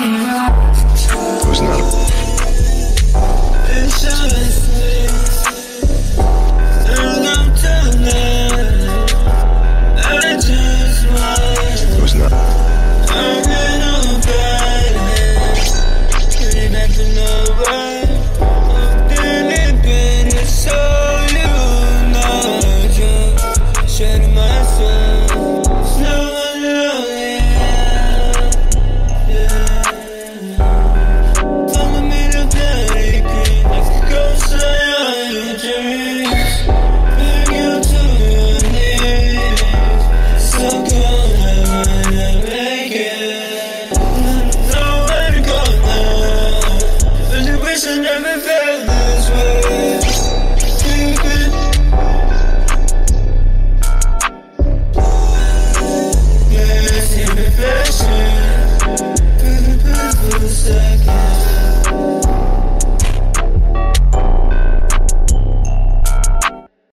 It was not a. Attention and